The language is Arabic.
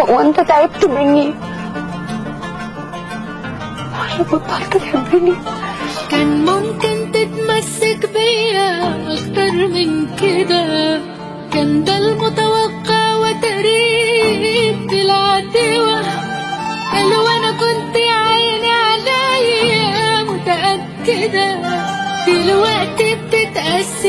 هو انت تعبت مني. ولا بطلت تحبني. كان ممكن تتمسك بيا أكتر من كده. كان ده المتوقع وتقريب العدوى قالوا أنا كنت عيني عليا متأكدة. دلوقتي بتتأسف